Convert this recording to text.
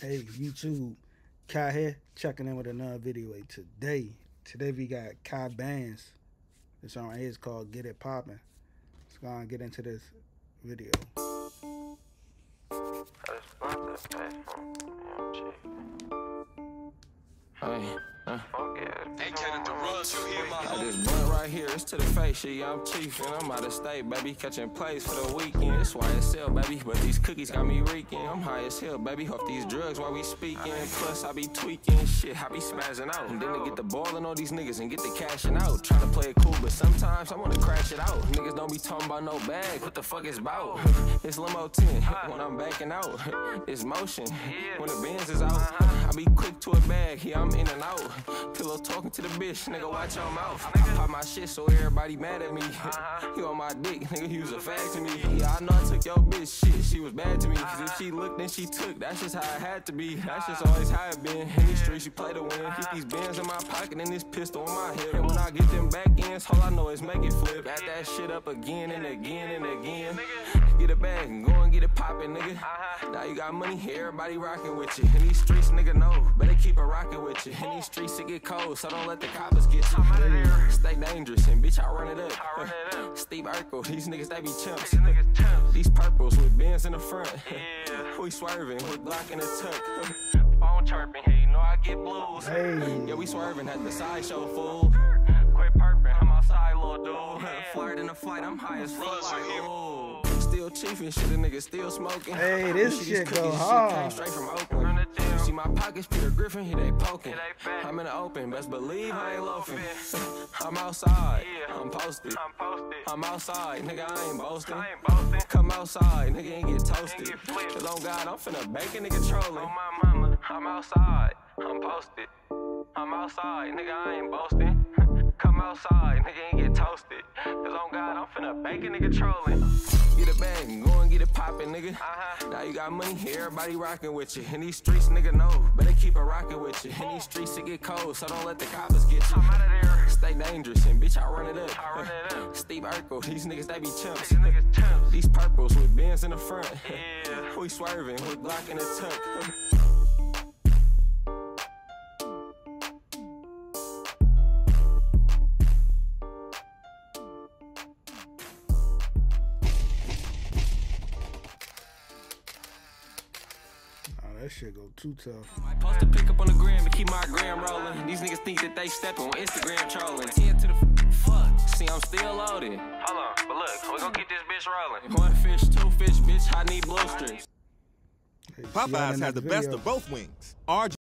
Hey, YouTube, Kai here, checking in with another video. Hey, today, today we got Kai Bandz. This song right here is called Get It Poppin'. Let's go and get into this video. Hey, uh, Hey, Cannon DeRuz, you hear my got homie? this blunt right here, it's to the face, shit, yeah, I'm chief, and I'm out of state, baby, catching plays for the weekend, it's YSL, baby, but these cookies got me reeking, I'm high as hell, baby, off these drugs while we speaking, plus I be tweaking, shit, I be spazzing out, and then to get the ball on all these niggas and get the cashing out, trying to play it cool, but sometimes I wanna crash it out, niggas don't be talking about no bag, what the fuck is about, it's limo 10, when I'm backing out, it's motion, when the Benz is out, I be quick to a bag, yeah, I'm in and out, pillow talking to the bitch, nigga, watch your mouth, I pop my shit so everybody mad at me, uh-huh. he on my dick, nigga, he was a fag to me, yeah, I know I took your bitch shit, she was bad to me, cause if she uh-huh. looked, then she took, that's just how it had to be, that's just uh-huh. always how it been, in these streets, you play to win, keep these bands in my pocket and this pistol on my hip, and when I get them back ends, all I know is make it flip, add that shit up again and again and again, get it back and go and get it poppin', nigga, now you got money, everybody rockin' with you, in these streets, nigga, know, better keep it rockin' with you, in these streets, it get cold, so don't let the coppers get you, stay dangerous, and bitch, I run it up, Steve Urkel, these niggas, they be chumps, these purples with bins in the front, we swerving we Glock in the tuck, phone chirping, hey, you know I get blues, Hey. yeah, we swerving at the sideshow, fool, quit perping, I'm outside, little dude, flirt in the flight, I'm high as fuck, like, ooh. Still chiefin', shit, a nigga still smoking. Hey, this These shit cookies go and hard. Came straight from Oakland. You see my pockets, Peter Griffin, he they poking. I'm in the open, best believe I ain't loafing. I'm outside, I'm posted. I'm outside, nigga, I ain't boasting. Come outside, nigga, ain't get toasted. Cause on God, I'm finna bake a nigga trolling. I'm outside, I'm posted. I'm outside, nigga, I ain't boasting. Come outside, nigga, ain't get toasted. Cause on God, I'm finna bake a nigga trolling. Get it it poppin', nigga. Uh-huh. Now you got money, everybody rockin' with you. In these streets, nigga, know, better keep it rockin' with you. In these streets, it get cold, so don't let the coppers get you. Stay dangerous, and bitch, I run it up. Steve Urkel, these niggas, they be chumps. These purples with bins in the front. We swervin', with Glock in the tuck. that shit go too tough. Post to pick up on the gram to keep my gram rolling. These niggas think that they steppin' on Instagram trolling. 10 to the f- fuck. See, I'm still loaded. Hold on, but look, we gonna get this bitch rolling. One fish, two fish, bitch. I need blue strips. Hey, see y'all in Popeyes has next the best of both wings. RJ